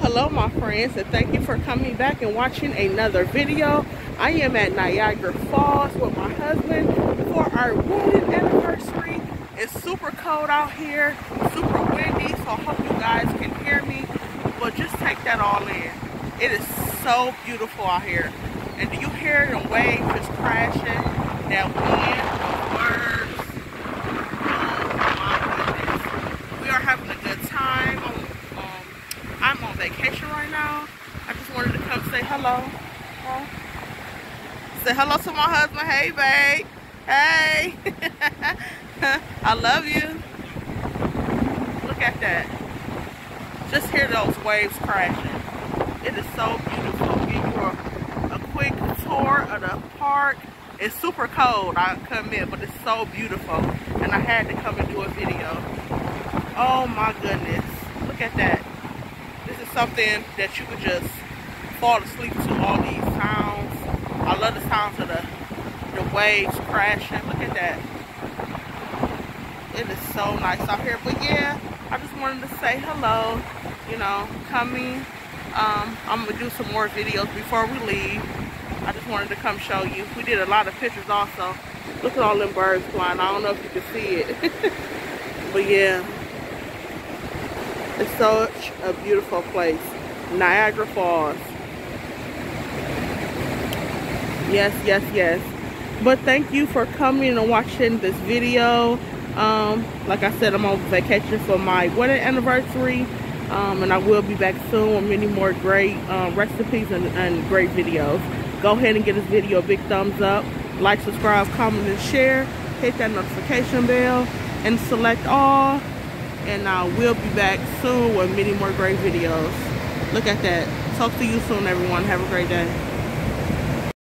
hello my friends and thank you for coming back and watching another video. I am at niagara falls with my husband for our wedding anniversary. It's super cold out here super windy so i hope you guys can hear me. But just take that all in. It is so beautiful out here. And do you hear the waves just crashing? That wind birds. Oh my goodness. We are having a good time I'm on vacation right now. I just wanted to come say hello. Huh? Say hello to my husband. Hey, babe. Hey. I love you. Look at that. Just hear those waves crashing. It is so beautiful. Give you a, a quick tour of the park. It's super cold, I come in, but it's so beautiful. And I had to come and do a video. Oh my goodness. Look at that something that you could just fall asleep to all these sounds. I love the sounds of the, the waves crashing. Look at that. It is so nice out here. But yeah, I just wanted to say hello. You know, coming. Um, I'm going to do some more videos before we leave. I just wanted to come show you. We did a lot of pictures also. Look at all them birds flying. I don't know if you can see it. but yeah. It's such a beautiful place. Niagara Falls. Yes, yes, yes. But thank you for coming and watching this video. Um, like I said, I'm on vacation for my wedding anniversary. Um, and I will be back soon with many more great um, recipes and, and great videos. Go ahead and give this video a big thumbs up. Like, subscribe, comment, and share. Hit that notification bell and select all and uh, I will be back soon with many more great videos. Look at that. Talk to you soon, everyone. Have a great day.